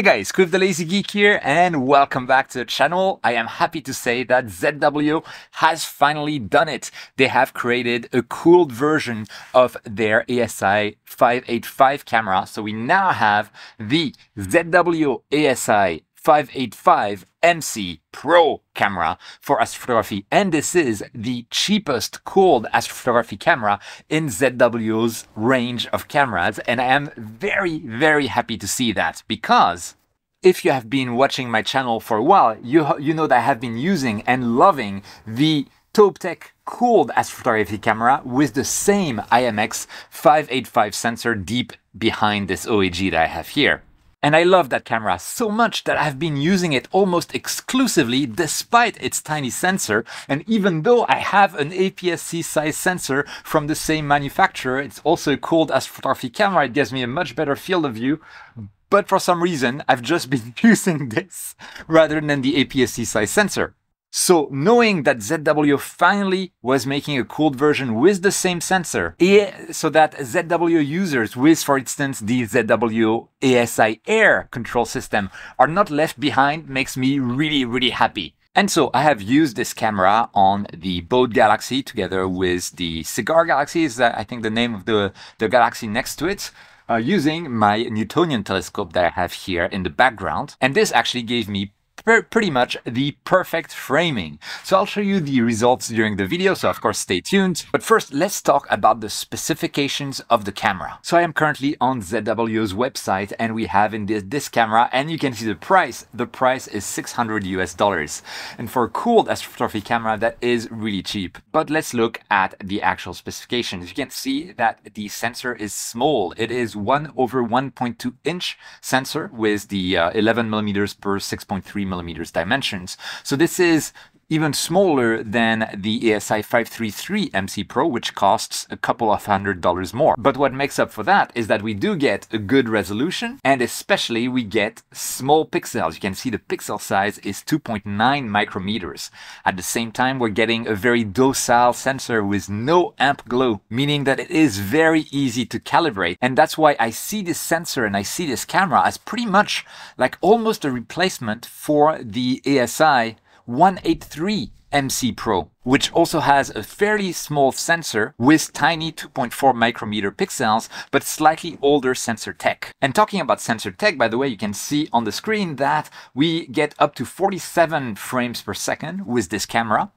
Hey guys, Cuiv the Lazy Geek here and welcome back to the channel. I am happy to say that ZWO has finally done it. They have created a cooled version of their ASI 585 camera. So we now have the ZWO ASI 585 MC Pro camera for astrophotography. And this is the cheapest cooled astrophotography camera in ZWO's range of cameras. And I am very, very happy to see that because if you have been watching my channel for a while, you, you know that I have been using and loving the ToupTek cooled astrophotography camera with the same IMX 585 sensor deep behind this OAG that I have here. And I love that camera so much that I've been using it almost exclusively despite its tiny sensor. And even though I have an APS-C size sensor from the same manufacturer, it's also a cooled astrophotography camera. It gives me a much better field of view. But for some reason, I've just been using this rather than the APS-C size sensor. So knowing that ZWO finally was making a cooled version with the same sensor, so that ZWO users with, for instance, the ZWO ASI Air control system are not left behind makes me really, really happy. And so I have used this camera on the Bode Galaxy together with the Cigar Galaxy is I think the name of the, the galaxy next to it. Uh, using my Newtonian telescope that I have here in the background. And this actually gave me pretty much the perfect framing. So I'll show you the results during the video, so of course stay tuned. But first, let's talk about the specifications of the camera. So I am currently on ZWO's website and we have in this, this camera and you can see the price. The price is 600 US dollars. And for a cooled astrophotography camera, that is really cheap. But let's look at the actual specifications. You can see that the sensor is small. It is 1 over 1.2 inch sensor with the uh, 11 millimeters per 6.3 millimeters dimensions. So this is even smaller than the ASI 533 MC Pro, which costs a couple of hundred dollars more. But what makes up for that is that we do get a good resolution, and especially we get small pixels. You can see the pixel size is 2.9 micrometers. At the same time, we're getting a very docile sensor with no amp glow, meaning that it is very easy to calibrate. And that's why I see this sensor and I see this camera as pretty much like almost a replacement for the ASI 183 MC Pro, which also has a fairly small sensor with tiny 2.4 micrometer pixels, but slightly older sensor tech. And talking about sensor tech, by the way, you can see on the screen that we get up to 47 frames per second with this camera.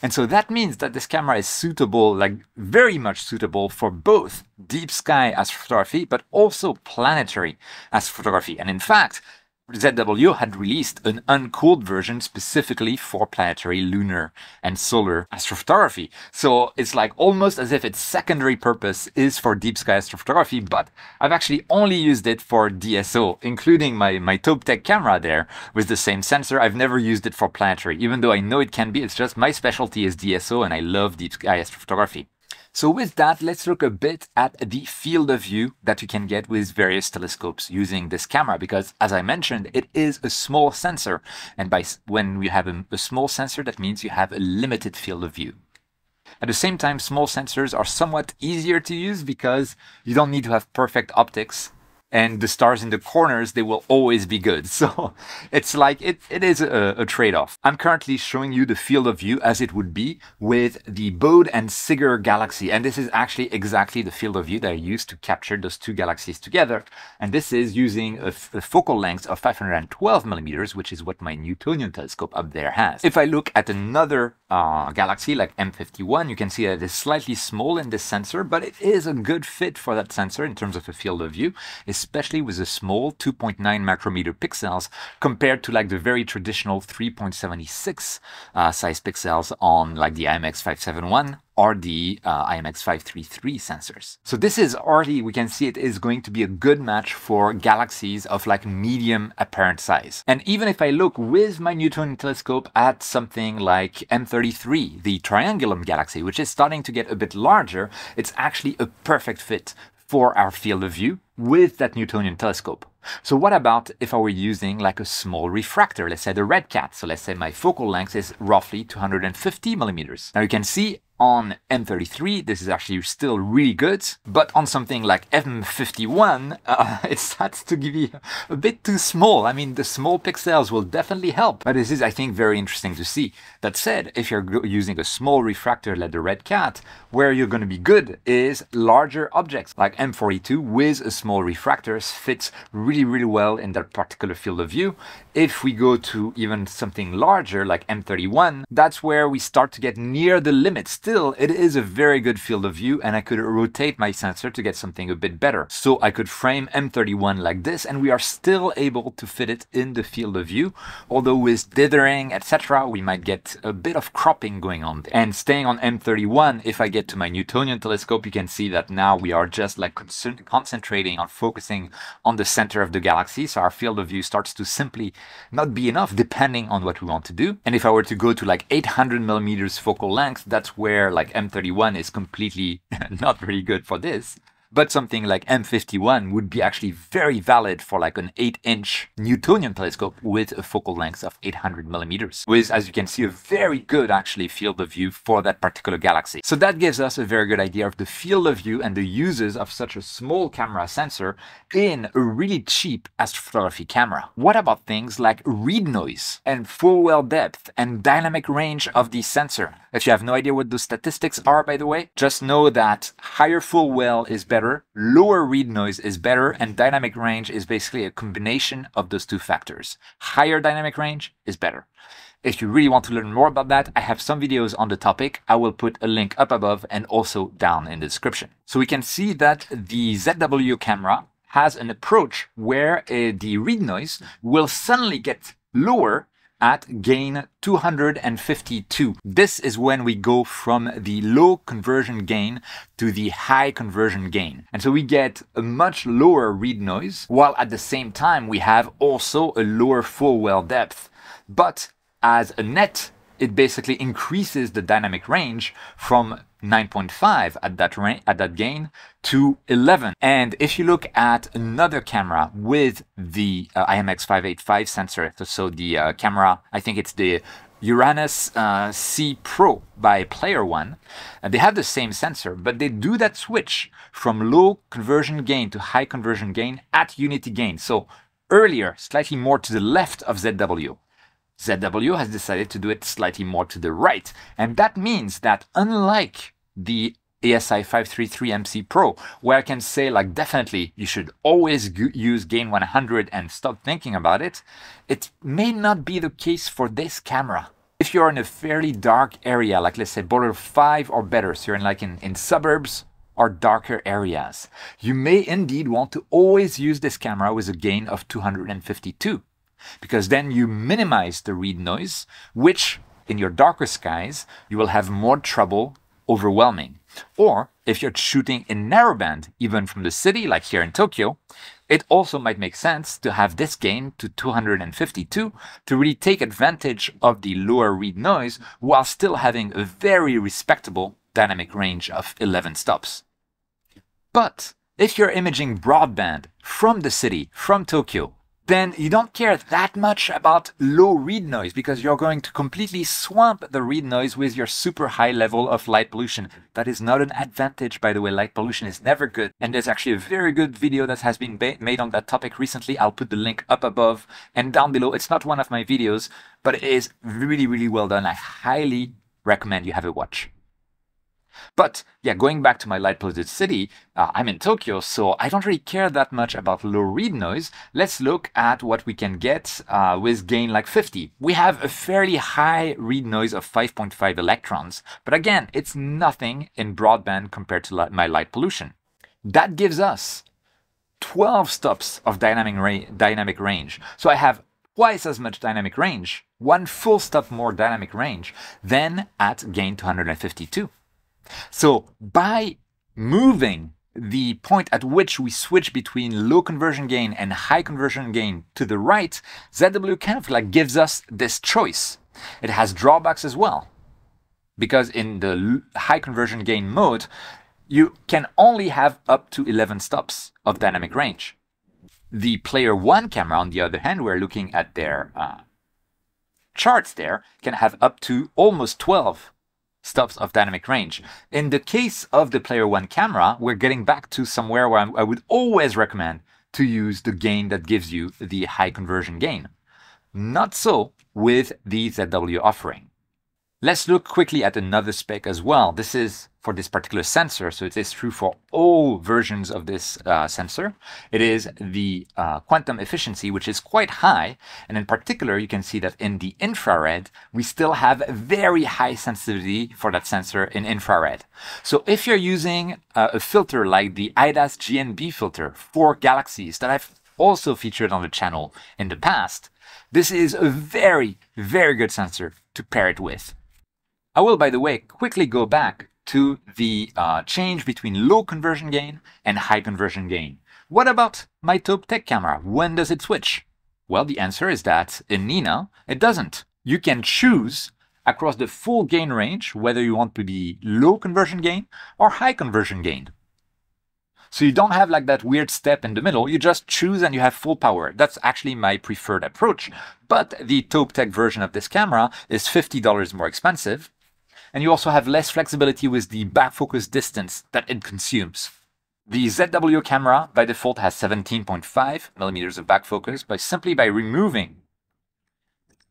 And so that means that this camera is suitable, like very much suitable for both deep sky astrophotography, but also planetary astrophotography. And in fact, ZWO had released an uncooled version specifically for planetary, lunar, and solar astrophotography. So it's like almost as if its secondary purpose is for deep sky astrophotography, but I've actually only used it for DSO, including my, my ToupTek camera there with the same sensor. I've never used it for planetary, even though I know it can be. It's just my specialty is DSO and I love deep sky astrophotography. So with that, let's look a bit at the field of view that you can get with various telescopes using this camera, because as I mentioned, it is a small sensor. And by when you have a, a small sensor, that means you have a limited field of view. At the same time, small sensors are somewhat easier to use because you don't need to have perfect optics and the stars in the corners, they will always be good. So it's like, it, it is a, a trade-off. I'm currently showing you the field of view as it would be with the Bode and Cigar Galaxy. And this is actually exactly the field of view that I used to capture those two galaxies together. And this is using a, a focal length of 512 millimeters, which is what my Newtonian telescope up there has. If I look at another uh, galaxy like M51, you can see that it's slightly small in this sensor, but it is a good fit for that sensor in terms of a field of view. Especially with the small 2.9 micrometer pixels compared to like the very traditional 3.76 uh, size pixels on like the IMX571 or the uh, IMX533 sensors. So this is already, we can see it is going to be a good match for galaxies of like medium apparent size. And even if I look with my Newtonian telescope at something like M33, the Triangulum galaxy, which is starting to get a bit larger, it's actually a perfect fit for our field of view with that Newtonian telescope. So what about if I were using like a small refractor, let's say the Red Cat. So let's say my focal length is roughly 250 millimeters. Now you can see on M33, this is actually still really good, but on something like M51, uh, it starts to give you a bit too small. I mean, the small pixels will definitely help, but this is, I think, very interesting to see. That said, if you're using a small refractor like the Red Cat, where you're going to be good is larger objects, like M42 with a small refractor fits really, really well in that particular field of view. If we go to even something larger like M31, that's where we start to get near the limit. Still, it is a very good field of view and I could rotate my sensor to get something a bit better. So I could frame M31 like this and we are still able to fit it in the field of view. Although with dithering, etc., we might get a bit of cropping going on. There. And staying on M31, if I get to my Newtonian telescope, you can see that now we are just like concentrating on focusing on the center of the galaxy. So our field of view starts to simply not be enough depending on what we want to do. And if I were to go to like 800 millimeters focal length, that's where like M31 is completely not very good for this. But something like M51 would be actually very valid for like an 8 inch Newtonian telescope with a focal length of 800 millimeters, with, as you can see, a very good actually field of view for that particular galaxy. So that gives us a very good idea of the field of view and the uses of such a small camera sensor in a really cheap astrophotography camera. What about things like read noise and full well depth and dynamic range of the sensor? If you have no idea what those statistics are, by the way, just know that higher full well is better, lower read noise is better, and dynamic range is basically a combination of those two factors. Higher dynamic range is better. If you really want to learn more about that, I have some videos on the topic. I will put a link up above and also down in the description. So we can see that the ZWO camera has an approach where uh, the read noise will suddenly get lower at gain 252. This is when we go from the low conversion gain to the high conversion gain. And so we get a much lower read noise, while at the same time we have also a lower full well depth. But as a net, it basically increases the dynamic range from 9.5 at that range, at that gain to 11. And if you look at another camera with the uh, IMX585 sensor, so the uh, camera, I think it's the Uranus uh, C Pro by Player One, and they have the same sensor, but they do that switch from low conversion gain to high conversion gain at unity gain. So earlier, slightly more to the left of ZWO. ZWO has decided to do it slightly more to the right. And that means that unlike the ASI 533MC Pro, where I can say like definitely you should always use gain 100 and stop thinking about it, it may not be the case for this camera. If you're in a fairly dark area, like let's say Bortle 5 or better, so you're in like in, in suburbs or darker areas, you may indeed want to always use this camera with a gain of 252 because then you minimize the read noise, which in your darker skies, you will have more trouble overwhelming. Or if you're shooting in narrowband, even from the city, like here in Tokyo, it also might make sense to have this gain to 252 to really take advantage of the lower read noise while still having a very respectable dynamic range of 11 stops. But if you're imaging broadband from the city, from Tokyo, then you don't care that much about low read noise because you're going to completely swamp the read noise with your super high level of light pollution. That is not an advantage, by the way. Light pollution is never good. And there's actually a very good video that has been made on that topic recently. I'll put the link up above and down below. It's not one of my videos, but it is really, really well done. I highly recommend you have a watch. But yeah, going back to my light polluted city, uh, I'm in Tokyo, so I don't really care that much about low read noise. Let's look at what we can get uh, with gain like 50. We have a fairly high read noise of 5.5 electrons, but again, it's nothing in broadband compared to my light pollution. That gives us 12 stops of dynamic, ra dynamic range. So I have twice as much dynamic range, one full stop more dynamic range than at gain 252. So by moving the point at which we switch between low conversion gain and high conversion gain to the right, ZWO kind of like gives us this choice. It has drawbacks as well. Because in the high conversion gain mode, you can only have up to 11 stops of dynamic range. The player one camera, on the other hand, we're looking at their uh, charts there, can have up to almost 12 stops of dynamic range. In the case of the Player One camera, we're getting back to somewhere where I would always recommend to use the gain that gives you the high conversion gain. Not so with the ZWO offering. Let's look quickly at another spec as well. This is for this particular sensor, so it is true for all versions of this uh, sensor. It is the uh, quantum efficiency, which is quite high. And in particular, you can see that in the infrared, we still have very high sensitivity for that sensor in infrared. So if you're using uh, a filter like the IDAS GNB filter for galaxies that I've also featured on the channel in the past, this is a very, very good sensor to pair it with. I will, by the way, quickly go back to the uh, change between low conversion gain and high conversion gain. What about my ToupTek camera? When does it switch? Well, the answer is that in Nina, it doesn't. You can choose across the full gain range whether you want to be low conversion gain or high conversion gain. So you don't have like that weird step in the middle. You just choose and you have full power. That's actually my preferred approach. But the ToupTek version of this camera is $50 more expensive and you also have less flexibility with the back focus distance that it consumes. The ZWO camera by default has 17.5 millimeters of back focus, but simply by removing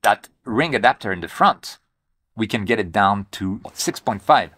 that ring adapter in the front, we can get it down to 6.5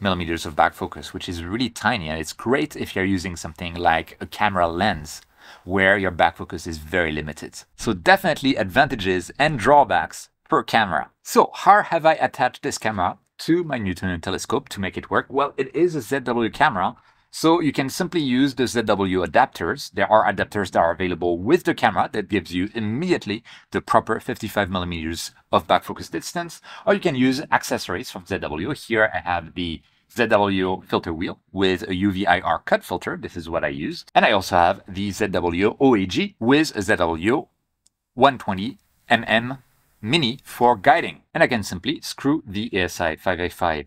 millimeters of back focus, which is really tiny. And it's great if you're using something like a camera lens where your back focus is very limited. So definitely advantages and drawbacks per camera. So how have I attached this camera to my Newtonian telescope to make it work? Well, it is a ZWO camera, so you can simply use the ZWO adapters. There are adapters that are available with the camera that gives you immediately the proper 55 millimeters of back focus distance, or you can use accessories from ZWO. Here I have the ZWO filter wheel with a UVIR cut filter. This is what I used. And I also have the ZWO OAG with a ZWO 120 mm Mini for guiding. And I can simply screw the ASI 585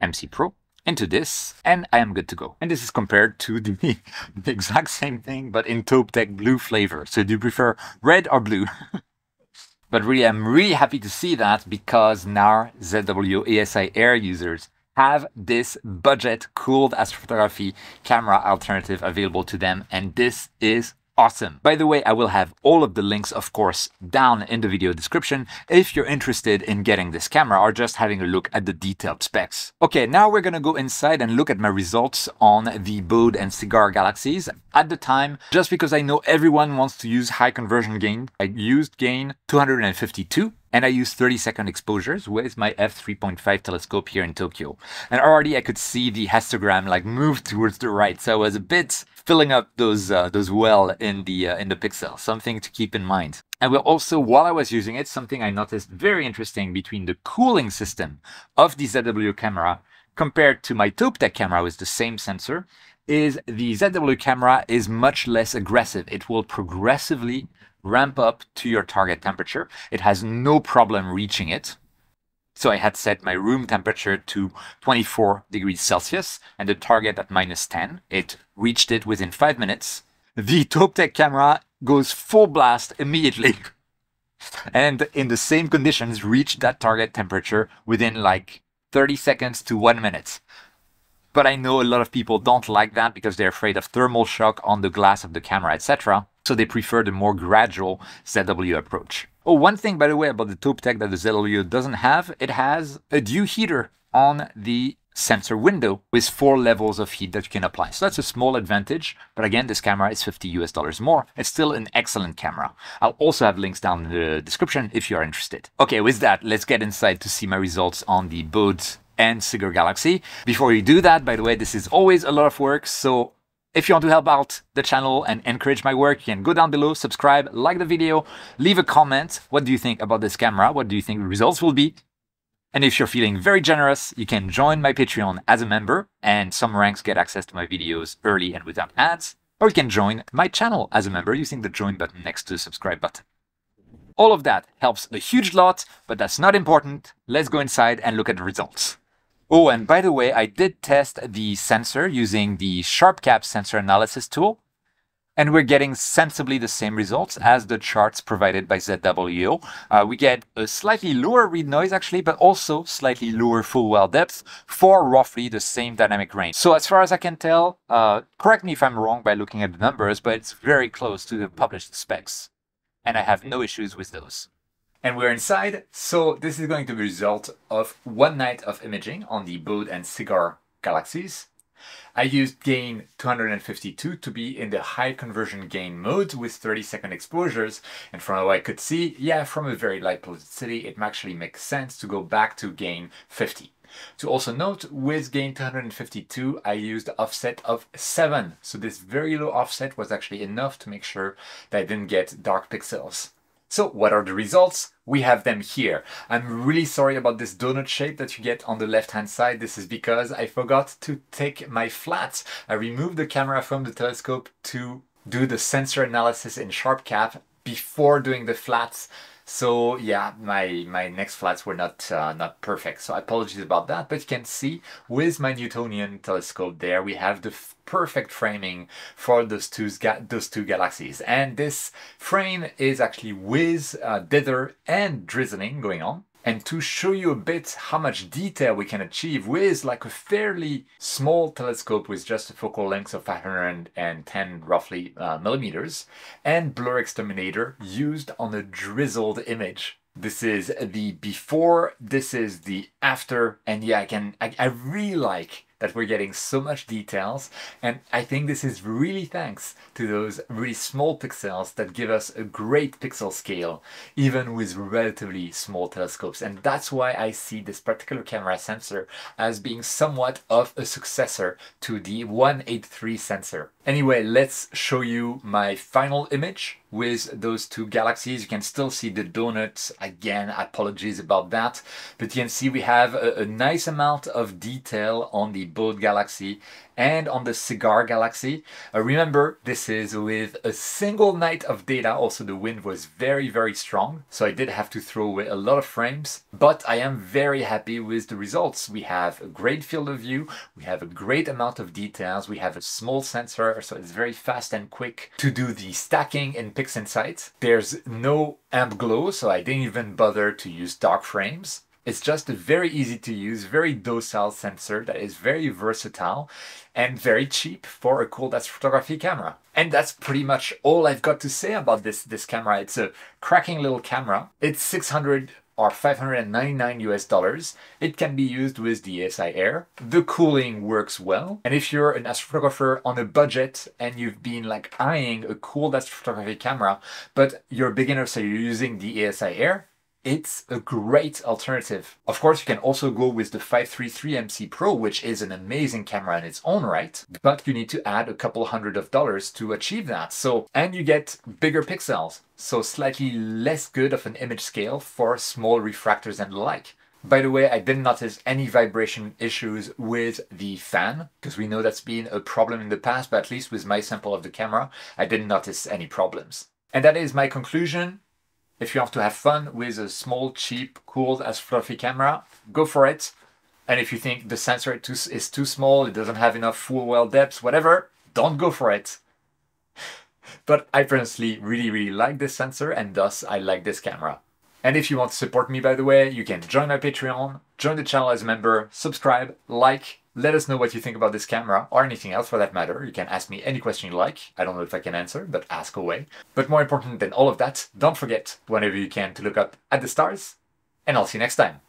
MC Pro into this and I am good to go. And this is compared to the, the exact same thing but in ToupTek blue flavor. So do you prefer red or blue? but really I'm really happy to see that because now ZWO ASI Air users have this budget cooled astrophotography camera alternative available to them and this is awesome. By the way, I will have all of the links, of course, down in the video description if you're interested in getting this camera or just having a look at the detailed specs. Okay, now we're gonna go inside and look at my results on the Bode and Cigar Galaxies. At the time, just because I know everyone wants to use high conversion gain, I used gain 252 and I used 30 second exposures with my f3.5 telescope here in Tokyo. And already I could see the histogram like move towards the right. So I was a bit filling up those uh, those well in the uh, in the pixel. Something to keep in mind. And we'll also, while I was using it, something I noticed very interesting between the cooling system of the ZWO camera compared to my ToupTek camera with the same sensor is the ZWO camera is much less aggressive. It will progressively ramp up to your target temperature. It has no problem reaching it. So I had set my room temperature to 24 degrees Celsius and the target at minus 10. It reached it within five minutes. The ToupTek camera goes full blast immediately. and in the same conditions, reached that target temperature within like 30 seconds to one minute. But I know a lot of people don't like that because they're afraid of thermal shock on the glass of the camera, etc so they prefer the more gradual ZWO approach. Oh, one thing, by the way, about the ToupTek that the ZWO doesn't have, it has a dew heater on the sensor window with four levels of heat that you can apply. So that's a small advantage, but again, this camera is 50 US dollars more. It's still an excellent camera. I'll also have links down in the description if you're interested. Okay, with that, let's get inside to see my results on the Bode and Cigar Galaxy. Before we do that, by the way, this is always a lot of work, so if you want to help out the channel and encourage my work, you can go down below, subscribe, like the video, leave a comment. What do you think about this camera? What do you think the results will be? And if you're feeling very generous, you can join my Patreon as a member, and some ranks get access to my videos early and without ads. Or you can join my channel as a member using the join button next to the subscribe button. All of that helps a huge lot, but that's not important. Let's go inside and look at the results. Oh, and by the way, I did test the sensor using the SharpCap sensor analysis tool. and we're getting sensibly the same results as the charts provided by ZWO. Uh, we get a slightly lower read noise actually, but also slightly lower full well depth for roughly the same dynamic range. So as far as I can tell, uh, correct me if I'm wrong by looking at the numbers, but it's very close to the published specs. And I have no issues with those. And we're inside, so this is going to be the result of one night of imaging on the Bode and Cigar galaxies. I used gain 252 to be in the high conversion gain mode with 30 second exposures and from what I could see, yeah, from a very light polluted city, it actually makes sense to go back to gain 50. To also note, with gain 252, I used offset of 7. So this very low offset was actually enough to make sure that I didn't get dark pixels. So what are the results? We have them here. I'm really sorry about this donut shape that you get on the left hand side. This is because I forgot to take my flats. I removed the camera from the telescope to do the sensor analysis in SharpCap before doing the flats so yeah, my, my next flats were not, uh, not perfect. So apologies about that, but you can see with my Newtonian telescope there, we have the perfect framing for those two, those two galaxies. And this frame is actually with uh, dither and drizzling going on. And to show you a bit how much detail we can achieve with like a fairly small telescope with just a focal length of 510 roughly uh, millimeters and BlurXTerminator used on a drizzled image. This is the before, this is the after, and yeah, I can, I, I really like that we're getting so much details and I think this is really thanks to those really small pixels that give us a great pixel scale even with relatively small telescopes and that's why I see this particular camera sensor as being somewhat of a successor to the 183 sensor. Anyway, let's show you my final image with those two galaxies. You can still see the donuts. Again, apologies about that. But you can see we have a, a nice amount of detail on the Bode galaxy and on the Cigar Galaxy. Uh, remember, this is with a single night of data. Also, the wind was very, very strong. So I did have to throw away a lot of frames, but I am very happy with the results. We have a great field of view. We have a great amount of details. We have a small sensor, so it's very fast and quick to do the stacking in PixInsight. There's no amp glow, so I didn't even bother to use dark frames. It's just a very easy to use, very docile sensor that is very versatile and very cheap for a cool cooled photography camera. And that's pretty much all I've got to say about this, this camera. It's a cracking little camera. It's 600 or 599 US dollars. It can be used with the ASI Air. The cooling works well. And if you're an astrophotographer on a budget and you've been like eyeing a cool astrophotography camera, but you're a beginner so you're using the ASI Air, it's a great alternative. Of course, you can also go with the 533 MC Pro, which is an amazing camera in its own right, but you need to add a couple hundred of dollars to achieve that. So, and you get bigger pixels, so slightly less good of an image scale for small refractors and the like. By the way, I didn't notice any vibration issues with the fan, because we know that's been a problem in the past, but at least with my sample of the camera, I didn't notice any problems. And that is my conclusion. If you want to have fun with a small, cheap, cool as fluffy camera, go for it. And if you think the sensor is too small, it doesn't have enough full well depth, whatever, don't go for it. But I personally really, really like this sensor and thus I like this camera. And if you want to support me, by the way, you can join my Patreon, join the channel as a member, subscribe, like, let us know what you think about this camera, or anything else for that matter. You can ask me any question you like. I don't know if I can answer, but ask away. But more important than all of that, don't forget, whenever you can, to look up at the stars, and I'll see you next time.